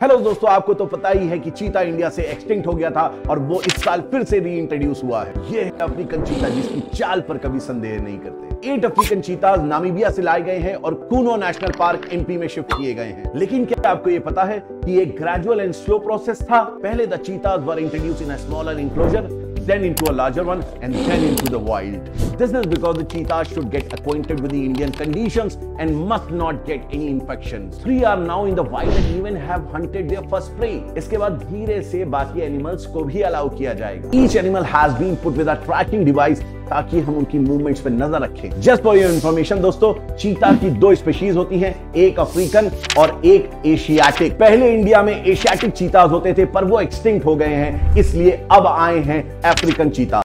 Hello दोस्तों, आपको तो पता ही है कि चीता इंडिया से एक्सटिंक्ट हो गया था और वो इस साल फिर से री इंट्रोड्यूस हुआ है। ये है अफ्रीकन चीता जिसकी चाल पर कभी संदेह नहीं करते। एट अफ्रीकन चीता नामीबिया से लाए गए हैं और कूनो नेशनल पार्क एमपी में शिफ्ट किए गए हैं लेकिन क्या आपको ये पता है कि एक ग्रेजुअल एंड स्लो प्रोसेस था पहले the cheetahs were introduced in a smaller enclosure then into a larger one, and then into the wild. This is because the cheetahs should get acquainted with the Indian conditions and must not get any infections. Three are now in the wild and even have hunted their first prey. इसके बाद धीरे से बाकी animals को भी allow किया जाएगा Each animal has been put with a tracking device ताकि हम उनकी मूवमेंट्स पे नज़र रखें जस्ट फॉर योर इन्फॉर्मेशन दोस्तों, चीता की दो स्पेशीज होती हैं, एक अफ्रीकन और एक एशियाटिक। पहले इंडिया में एशियाटिक चीता होते थे, पर वो एक्सटिंक्ट हो गए हैं, इसलिए अब आए हैं अफ्रीकन चीता